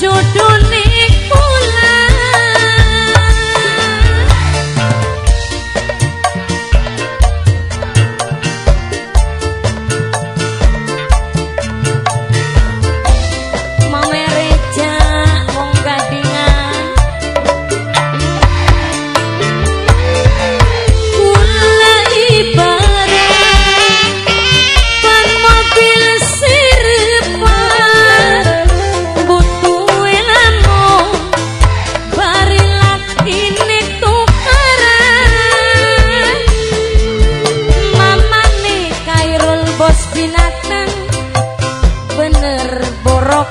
ছোট bener borok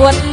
vượt